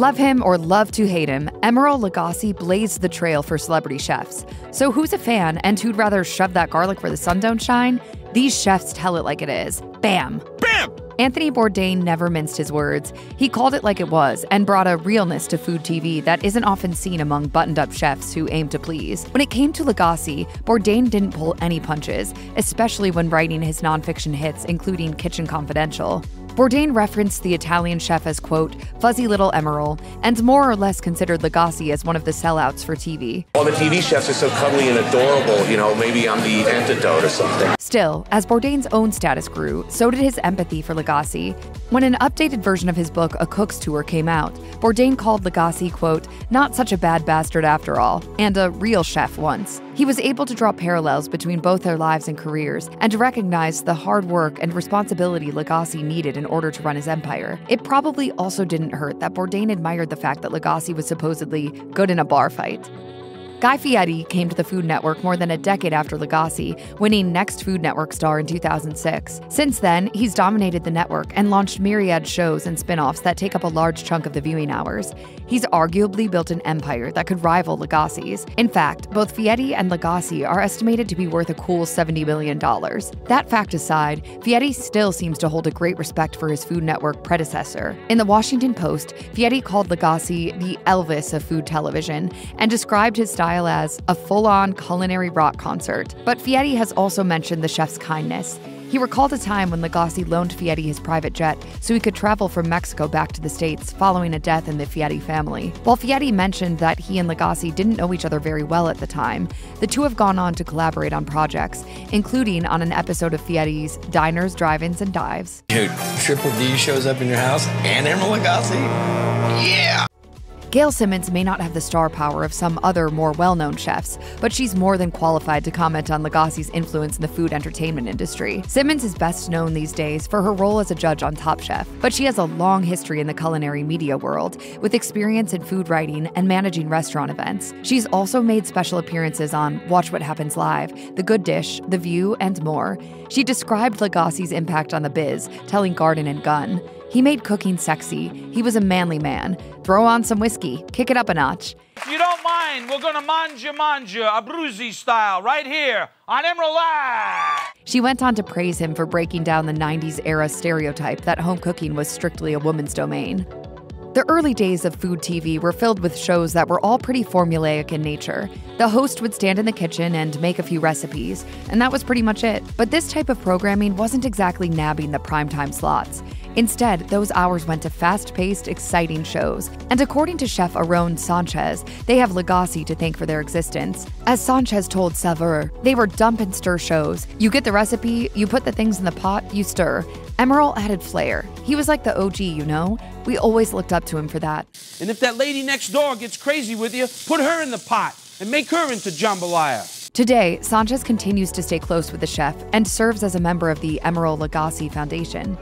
Love him or love to hate him, Emeril Lagasse blazed the trail for celebrity chefs. So who's a fan and who'd rather shove that garlic where the sun don't shine? These chefs tell it like it is. Bam! Bam! Anthony Bourdain never minced his words. He called it like it was and brought a realness to food TV that isn't often seen among buttoned up chefs who aim to please. When it came to Lagasse, Bourdain didn't pull any punches, especially when writing his nonfiction hits, including Kitchen Confidential. Bourdain referenced the Italian chef as, quote, fuzzy little emerald, and more or less considered Lagasse as one of the sellouts for TV. All the TV chefs are so cuddly and adorable, you know, maybe I'm the antidote or something. Still, as Bourdain's own status grew, so did his empathy for Lagasse. When an updated version of his book, A Cook's Tour, came out, Bourdain called Lagasse, quote, not such a bad bastard after all, and a real chef once. He was able to draw parallels between both their lives and careers, and to recognize the hard work and responsibility Lagasse needed in order to run his empire. It probably also didn't hurt that Bourdain admired the fact that Lagasse was supposedly good in a bar fight. Guy Fieri came to the Food Network more than a decade after Lagasse, winning Next Food Network star in 2006. Since then, he's dominated the network and launched myriad shows and spin offs that take up a large chunk of the viewing hours. He's arguably built an empire that could rival Lagasse's. In fact, both Fieri and Lagasse are estimated to be worth a cool $70 million. That fact aside, Fieri still seems to hold a great respect for his Food Network predecessor. In the Washington Post, Fieri called Lagasse the Elvis of food television and described his style style as a full on culinary rock concert. But Fieri has also mentioned the chef's kindness. He recalled a time when Lagasse loaned Fieri his private jet so he could travel from Mexico back to the States following a death in the Fieri family. While Fieri mentioned that he and Lagasse didn't know each other very well at the time, the two have gone on to collaborate on projects, including on an episode of Fieri's Diners, Drive-Ins, and Dives. Dude, Triple D shows up in your house and Emeril Lagasse? Yeah! Gail Simmons may not have the star power of some other more well known chefs, but she's more than qualified to comment on Lagasse's influence in the food entertainment industry. Simmons is best known these days for her role as a judge on Top Chef, but she has a long history in the culinary media world, with experience in food writing and managing restaurant events. She's also made special appearances on Watch What Happens Live, The Good Dish, The View, and more. She described Lagasse's impact on the biz, telling Garden and Gun. He made cooking sexy. He was a manly man. Throw on some whiskey, kick it up a notch. If you don't mind, we're gonna manja manja, Abruzzi style, right here on Emeril Live. She went on to praise him for breaking down the 90s era stereotype that home cooking was strictly a woman's domain. The early days of food TV were filled with shows that were all pretty formulaic in nature. The host would stand in the kitchen and make a few recipes, and that was pretty much it. But this type of programming wasn't exactly nabbing the primetime slots. Instead, those hours went to fast paced, exciting shows. And according to chef Aarón Sanchez, they have Lagasse to thank for their existence. As Sanchez told Saveur, they were dump and stir shows. You get the recipe, you put the things in the pot, you stir. Emeril added flair. He was like the OG, you know? We always looked up to him for that. And if that lady next door gets crazy with you, put her in the pot and make her into jambalaya. Today, Sanchez continues to stay close with the chef and serves as a member of the Emeril Lagasse Foundation.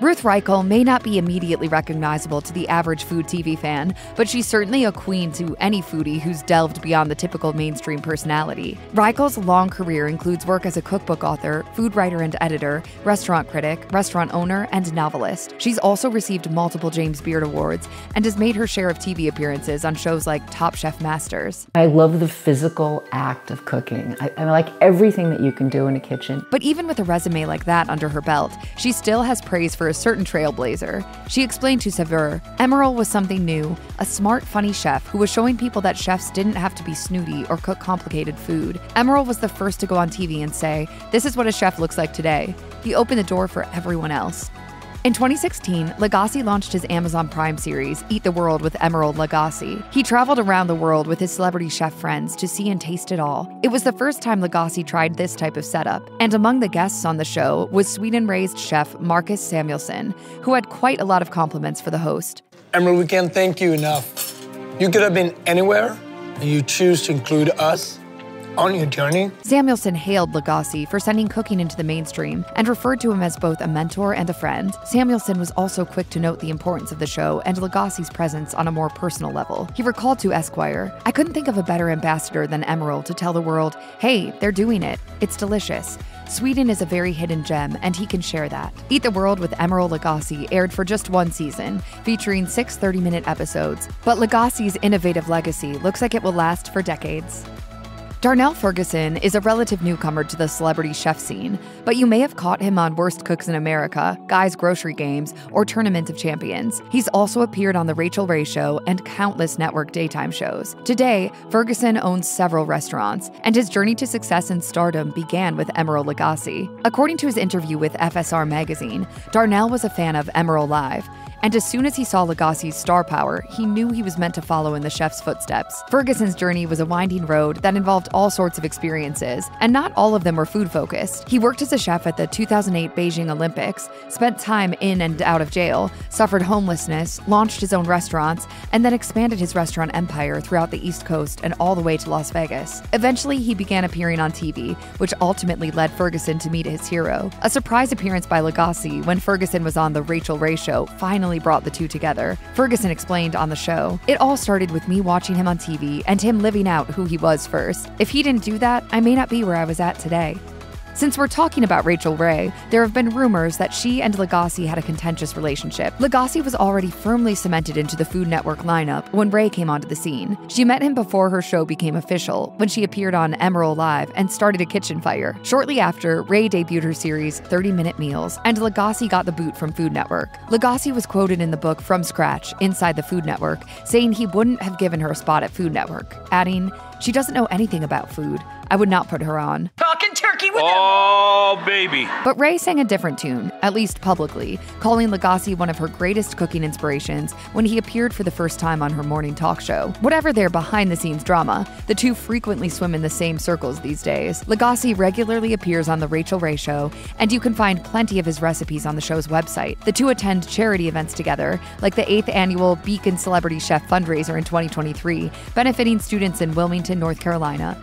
Ruth Reichl may not be immediately recognizable to the average food TV fan, but she's certainly a queen to any foodie who's delved beyond the typical mainstream personality. Reichl's long career includes work as a cookbook author, food writer and editor, restaurant critic, restaurant owner, and novelist. She's also received multiple James Beard Awards and has made her share of TV appearances on shows like Top Chef Masters. I love the physical act of cooking. I, I like everything that you can do in a kitchen. But even with a resume like that under her belt, she still has praise for a certain trailblazer. She explained to Saveur, Emeril was something new, a smart, funny chef who was showing people that chefs didn't have to be snooty or cook complicated food. Emeril was the first to go on TV and say, This is what a chef looks like today. He opened the door for everyone else. In 2016, Lagasse launched his Amazon Prime series, Eat the World with Emeril Lagasse. He traveled around the world with his celebrity chef friends to see and taste it all. It was the first time Lagasse tried this type of setup, and among the guests on the show was Sweden raised chef Marcus Samuelsson, who had quite a lot of compliments for the host. Emeril, we can't thank you enough. You could have been anywhere, and you choose to include us on your journey? Samuelsson hailed Lagasse for sending cooking into the mainstream and referred to him as both a mentor and a friend. Samuelsson was also quick to note the importance of the show and Lagasse's presence on a more personal level. He recalled to Esquire, I couldn't think of a better ambassador than Emeril to tell the world, hey, they're doing it. It's delicious. Sweden is a very hidden gem, and he can share that. Eat the World with Emeril Lagasse aired for just one season, featuring six 30 minute episodes. But Lagasse's innovative legacy looks like it will last for decades. Darnell Ferguson is a relative newcomer to the celebrity chef scene, but you may have caught him on Worst Cooks in America, Guy's Grocery Games, or Tournament of Champions. He's also appeared on The Rachael Ray Show and countless network daytime shows. Today, Ferguson owns several restaurants, and his journey to success and stardom began with Emeril Lagasse. According to his interview with FSR magazine, Darnell was a fan of Emeril Live and as soon as he saw Lagasse's star power, he knew he was meant to follow in the chef's footsteps. Ferguson's journey was a winding road that involved all sorts of experiences, and not all of them were food focused. He worked as a chef at the 2008 Beijing Olympics, spent time in and out of jail, suffered homelessness, launched his own restaurants, and then expanded his restaurant empire throughout the East Coast and all the way to Las Vegas. Eventually, he began appearing on TV, which ultimately led Ferguson to meet his hero. A surprise appearance by Lagasse when Ferguson was on The Rachael Ray Show finally brought the two together. Ferguson explained on the show It all started with me watching him on TV and him living out who he was first. If he didn't do that, I may not be where I was at today. Since we're talking about Rachael Ray, there have been rumors that she and Lagasse had a contentious relationship. Lagasse was already firmly cemented into the Food Network lineup when Ray came onto the scene. She met him before her show became official, when she appeared on Emeril Live and started a kitchen fire. Shortly after, Ray debuted her series 30 Minute Meals, and Lagasse got the boot from Food Network. Lagasse was quoted in the book From Scratch, Inside the Food Network, saying he wouldn't have given her a spot at Food Network, adding, She doesn't know anything about food. I would not put her on. With Oh, baby. But Ray sang a different tune, at least publicly, calling Lagasse one of her greatest cooking inspirations when he appeared for the first time on her morning talk show. Whatever their behind the scenes drama, the two frequently swim in the same circles these days. Lagasse regularly appears on The Rachael Ray Show, and you can find plenty of his recipes on the show's website. The two attend charity events together, like the 8th annual Beacon Celebrity Chef fundraiser in 2023, benefiting students in Wilmington, North Carolina.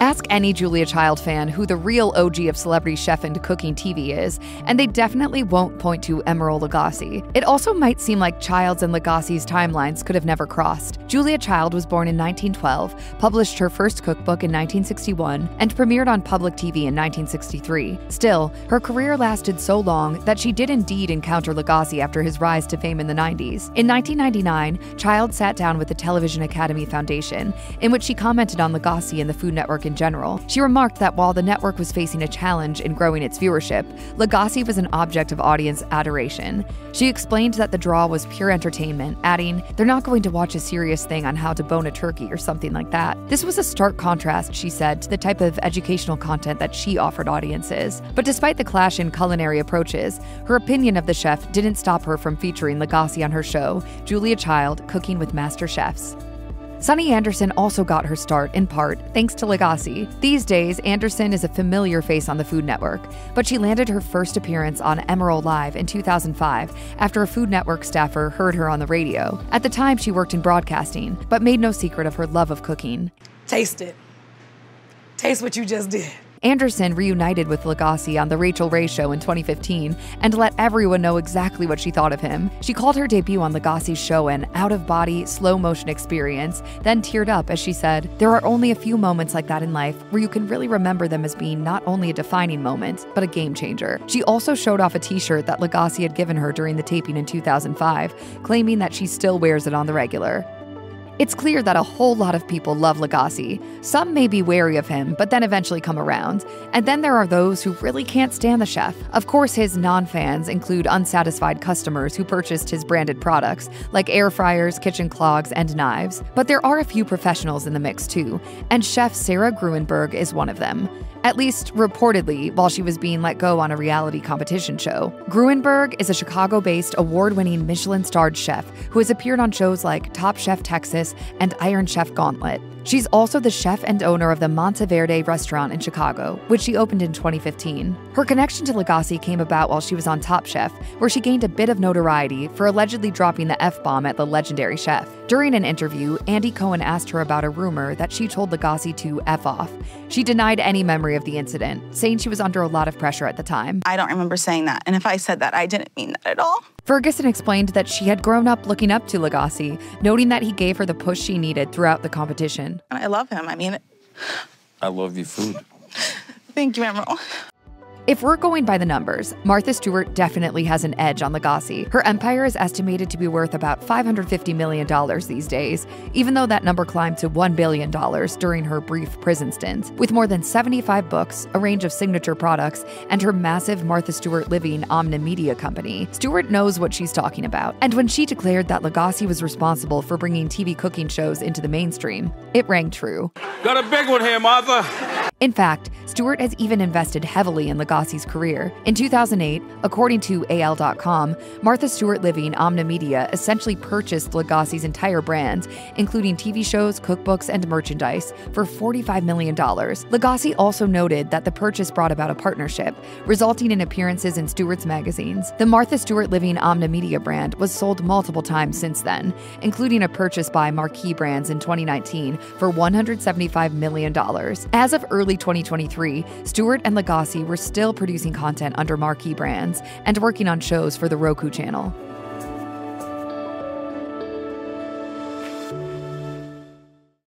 Ask any Julia Child fan who the real OG of celebrity chef and cooking TV is, and they definitely won't point to Emeril Lagasse. It also might seem like Child's and Lagasse's timelines could have never crossed. Julia Child was born in 1912, published her first cookbook in 1961, and premiered on public TV in 1963. Still, her career lasted so long that she did indeed encounter Lagasse after his rise to fame in the 90s. In 1999, Child sat down with the Television Academy Foundation, in which she commented on Lagasse and the Food Network in general. She remarked that while the network was facing a challenge in growing its viewership, Lagasse was an object of audience adoration. She explained that the draw was pure entertainment, adding, They're not going to watch a serious thing on how to bone a turkey or something like that. This was a stark contrast, she said, to the type of educational content that she offered audiences. But despite the clash in culinary approaches, her opinion of the chef didn't stop her from featuring Lagasse on her show, Julia Child Cooking with Master Chefs. Sunny Anderson also got her start, in part, thanks to Lagasse. These days, Anderson is a familiar face on the Food Network, but she landed her first appearance on Emeril Live in 2005 after a Food Network staffer heard her on the radio. At the time, she worked in broadcasting, but made no secret of her love of cooking. Taste it. Taste what you just did. Anderson reunited with Lagasse on The Rachael Ray Show in 2015 and let everyone know exactly what she thought of him. She called her debut on Lagasse's show an out of body, slow motion experience, then teared up as she said, There are only a few moments like that in life where you can really remember them as being not only a defining moment, but a game changer. She also showed off a t shirt that Lagasse had given her during the taping in 2005, claiming that she still wears it on the regular. It's clear that a whole lot of people love Lagasse. Some may be wary of him, but then eventually come around. And then there are those who really can't stand the chef. Of course, his non fans include unsatisfied customers who purchased his branded products, like air fryers, kitchen clogs, and knives. But there are a few professionals in the mix too, and chef Sarah Grueneberg is one of them. At least reportedly, while she was being let go on a reality competition show. Grueneberg is a Chicago based, award winning Michelin starred chef who has appeared on shows like Top Chef Texas and Iron Chef Gauntlet. She's also the chef and owner of the Monteverde restaurant in Chicago, which she opened in 2015. Her connection to Lagasse came about while she was on Top Chef, where she gained a bit of notoriety for allegedly dropping the F bomb at the legendary chef. During an interview, Andy Cohen asked her about a rumor that she told Lagasse to F off. She denied any memory of the incident, saying she was under a lot of pressure at the time. I don't remember saying that. And if I said that, I didn't mean that at all. Ferguson explained that she had grown up looking up to Lagasse, noting that he gave her the push she needed throughout the competition. And I love him. I mean, I love your food. thank you, Emeril. If we're going by the numbers, Martha Stewart definitely has an edge on Lagasse. Her empire is estimated to be worth about $550 million these days, even though that number climbed to $1 billion during her brief prison stint. With more than 75 books, a range of signature products, and her massive Martha Stewart Living Omnimedia company, Stewart knows what she's talking about. And when she declared that Lagasse was responsible for bringing TV cooking shows into the mainstream, it rang true. Got a big one here, Martha. In fact, Stewart has even invested heavily in Career. In 2008, according to AL.com, Martha Stewart Living Omnimedia essentially purchased Lagasse's entire brand, including TV shows, cookbooks, and merchandise, for $45 million. Lagasse also noted that the purchase brought about a partnership, resulting in appearances in Stewart's magazines. The Martha Stewart Living Omnimedia brand was sold multiple times since then, including a purchase by Marquee Brands in 2019 for $175 million. As of early 2023, Stewart and Lagasse were still producing content under Marquee Brands and working on shows for the Roku channel.